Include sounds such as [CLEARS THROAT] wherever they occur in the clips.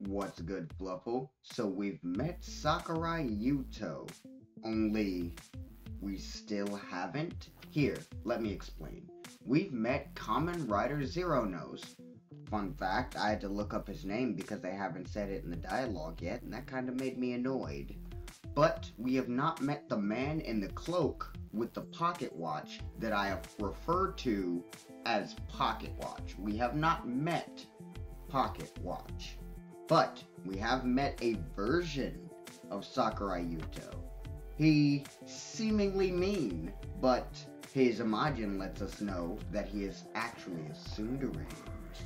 What's good, Fluffle? So we've met Sakurai Yuto, only we still haven't? Here, let me explain. We've met Kamen Rider Zeronos. Fun fact, I had to look up his name because they haven't said it in the dialogue yet, and that kind of made me annoyed. But we have not met the man in the cloak with the pocket watch that I have referred to as Pocket Watch. We have not met Pocket Watch. But we have met a version of Sakurai Yuto. He seemingly mean, but his Imagin lets us know that he is actually a tsundere.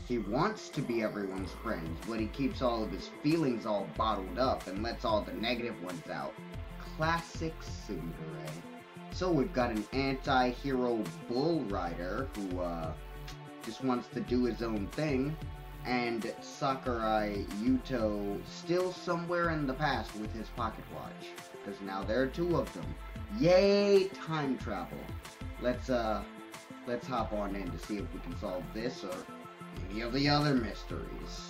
He wants to be everyone's friend, but he keeps all of his feelings all bottled up and lets all the negative ones out. Classic tsundere. So we've got an anti-hero bull rider who uh, just wants to do his own thing, and Sakurai Yuto still somewhere in the past with his pocket watch. Because now there are two of them. Yay, time travel. Let's uh let's hop on in to see if we can solve this or any of the other mysteries.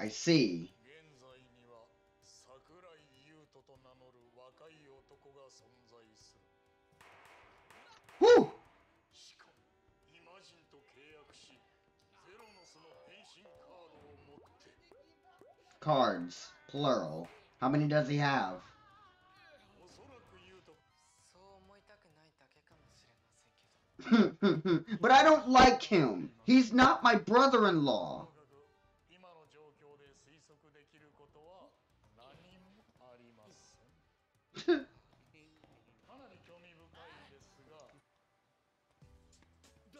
I see. Cards, plural. How many does he have? [LAUGHS] but I don't like him. He's not my brother-in-law.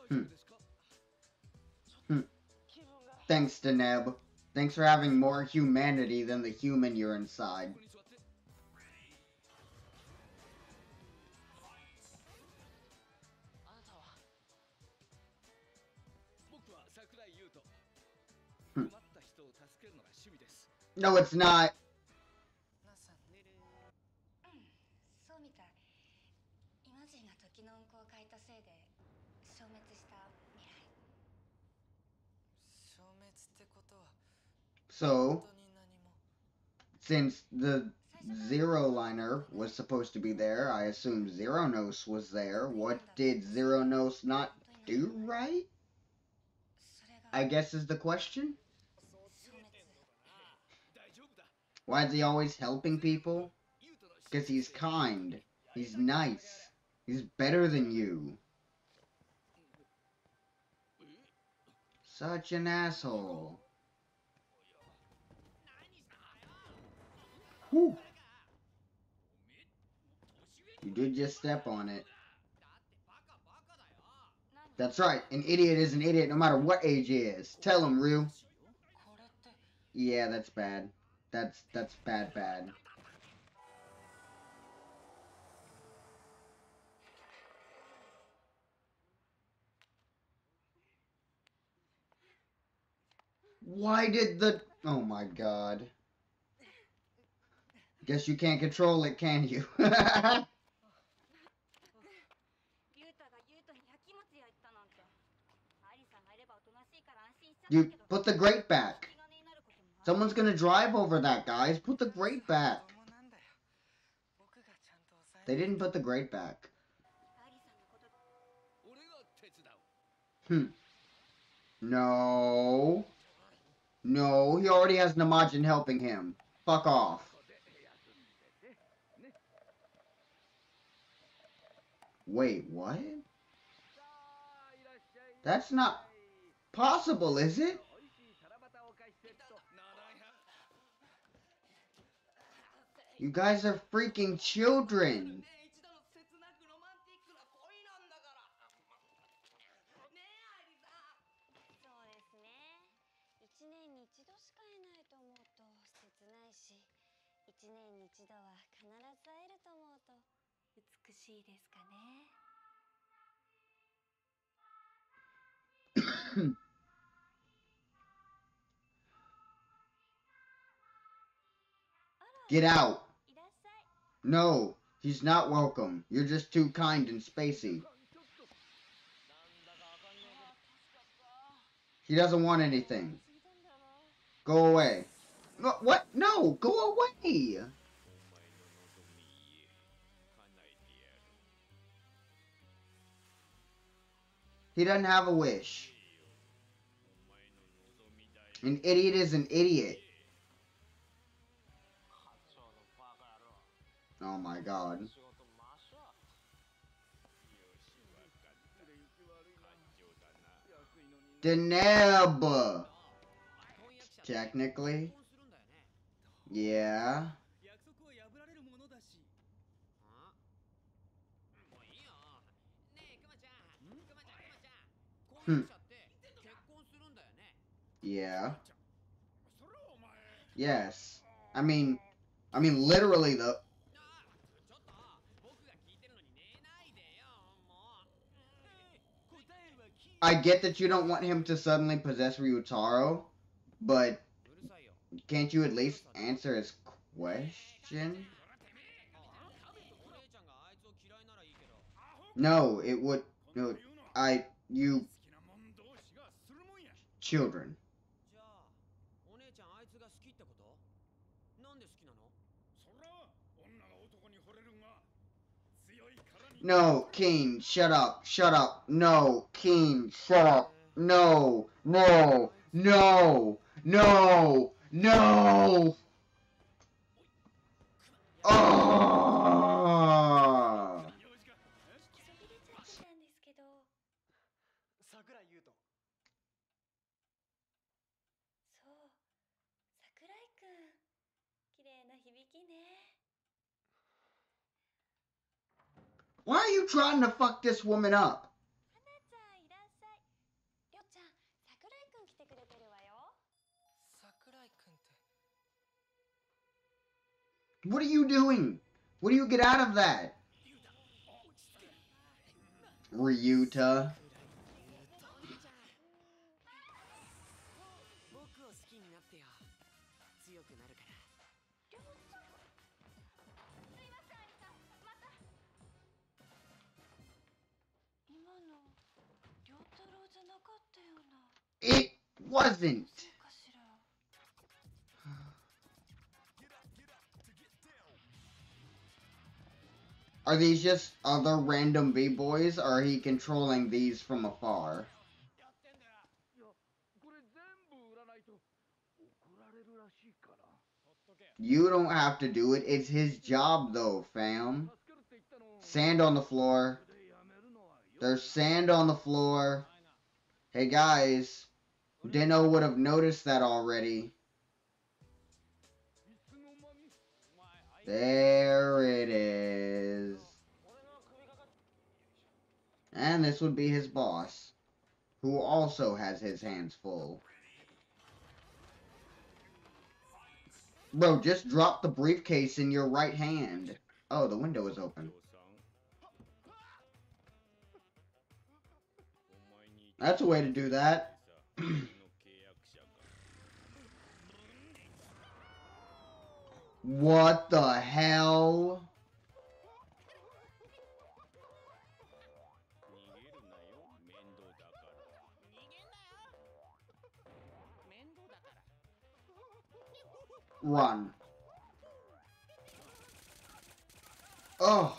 Hmm. Hmm. Thanks, Deneb. Thanks for having more humanity than the human you're inside. Hmm. No, it's not. So, since the Zero Liner was supposed to be there, I assume Zeronos was there. What did Zeronos not do right? I guess is the question. Why is he always helping people? Because he's kind. He's nice. He's better than you. Such an asshole. Whew. You did just step on it. That's right. An idiot is an idiot no matter what age he is. Tell him, Ryu. Yeah, that's bad. That's that's bad bad. Why did the... Oh my god. Guess you can't control it, can you? [LAUGHS] you put the grate back. Someone's gonna drive over that, guys. Put the grate back. They didn't put the grate back. Hmm. No. No, he already has Namajin helping him. Fuck off. Wait, what? That's not possible, is it? You guys are freaking children. [CLEARS THROAT] Get out. No, he's not welcome. You're just too kind and spacey. He doesn't want anything. Go away. No, what? No, go away! He doesn't have a wish. An idiot is an idiot. Oh my god. Deneb! Technically? Yeah. Hmm. Yeah. Yes. I mean, I mean literally the... I get that you don't want him to suddenly possess Ryutaro, but can't you at least answer his question? No, it would... No, I... You... Children. No, Keen, shut up, shut up. No, Keen, shut up. No, no, no, no, no. Oh. 桜井優斗そう桜井く綺麗な響きね Why are you trying to fuck this woman up? What are you doing? What do you get out of that? Ryuta. wasn't. Are these just other random B-boys, or are he controlling these from afar? You don't have to do it. It's his job, though, fam. Sand on the floor. There's sand on the floor. Hey, guys. Den-O would have noticed that already. There it is. And this would be his boss, who also has his hands full. Bro, just drop the briefcase in your right hand. Oh, the window is open. That's a way to do that. [CLEARS THROAT] What the hell? Run. Oh.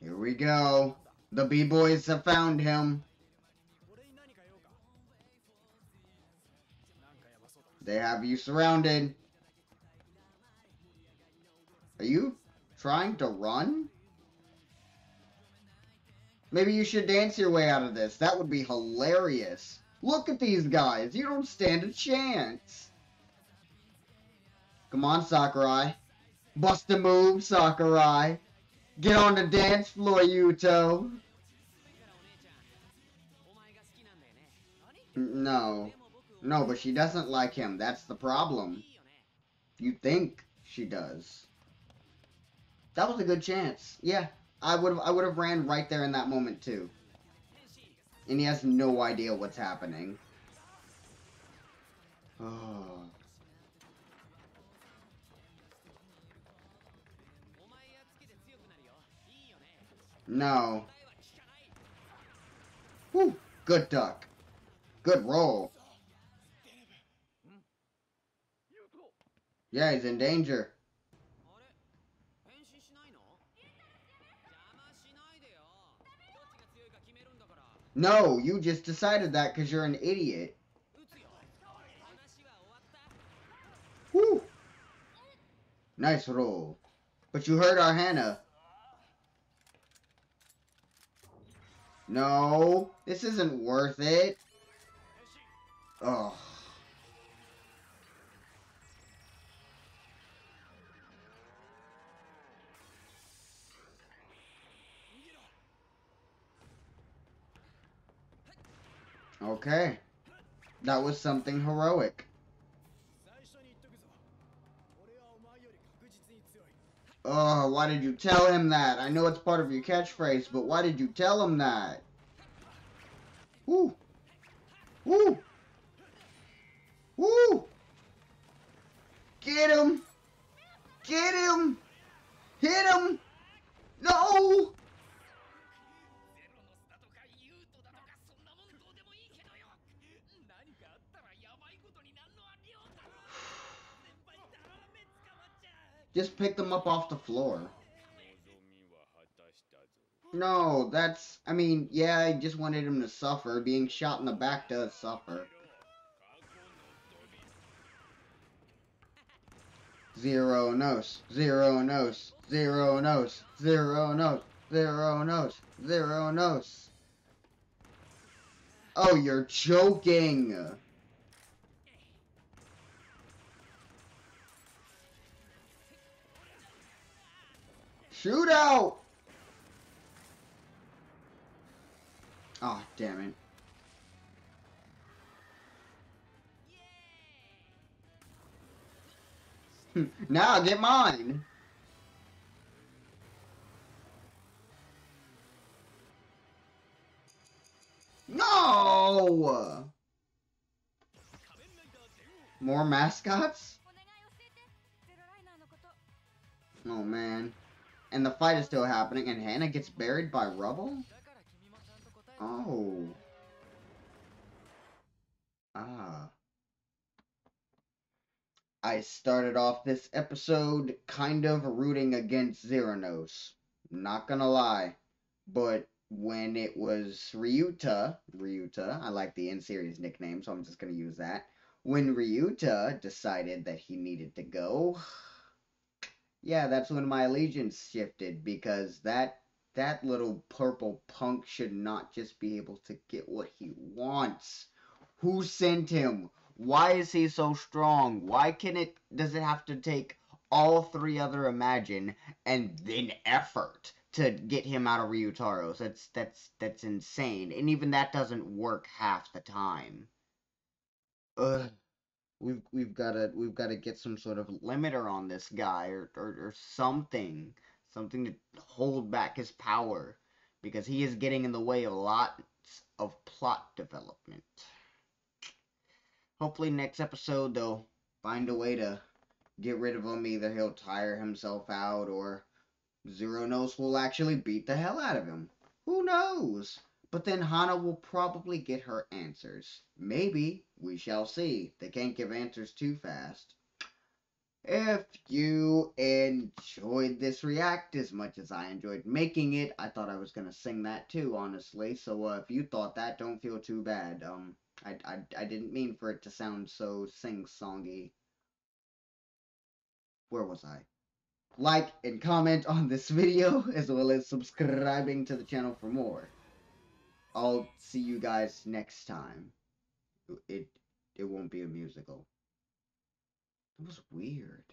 Here we go. The B-boys have found him. They have you surrounded. Are you trying to run? Maybe you should dance your way out of this. That would be hilarious. Look at these guys. You don't stand a chance. Come on, Sakurai. Bust a move, Sakurai. Get on the dance floor, Yuto. Mm, no. No, but she doesn't like him. That's the problem. You think she does. That was a good chance. Yeah, I would I would have ran right there in that moment too. And he has no idea what's happening. Oh. [SIGHS] No. Whew, good duck. Good roll. Yeah, he's in danger. No, you just decided that because you're an idiot. Woo! Nice roll. But you hurt our Hana. No, this isn't worth it. Oh. Okay. That was something heroic. Oh, why did you tell him that? I know it's part of your catchphrase, but why did you tell him that? Woo! Woo! Just pick them up off the floor. No, that's... I mean, yeah, I just wanted him to suffer. Being shot in the back does suffer. Zero nose, Zeronos, zero nose, Zeronos, zero nose, Zeronos. Oh, you're joking! Shootout! Oh, damn it. Hmm, now get mine. No! More mascots? Oh man and the fight is still happening, and Hana gets buried by rubble? Oh. Ah. I started off this episode kind of rooting against Zeronos. Not gonna lie. But when it was Ryuta, Ryuta, I like the in-series nickname, so I'm just gonna use that. When Ryuta decided that he needed to go, yeah, that's when my allegiance shifted because that that little purple punk should not just be able to get what he wants. Who sent him? Why is he so strong? Why can it does it have to take all three other Imagin and then effort to get him out of Ryutaros? That's that's that's insane. And even that doesn't work half the time. Ugh. We've we've gotta we've gotta get some sort of limiter on this guy or, or, or something. Something to hold back his power. Because he is getting in the way of lots of plot development. Hopefully next episode they'll find a way to get rid of him. Either he'll tire himself out or Zeronos will actually beat the hell out of him. Who knows? But then Hana will probably get her answers. Maybe. We shall see. They can't give answers too fast. If you enjoyed this react as much as I enjoyed making it, I thought I was gonna sing that too, honestly. So uh, if you thought that, don't feel too bad. Um, I, I, I didn't mean for it to sound so sing-songy. Where was I? like and comment on this [LAUGHS] video as well as subscribing to the channel for more. I'll see you guys next time. It it won't be a musical. It was weird.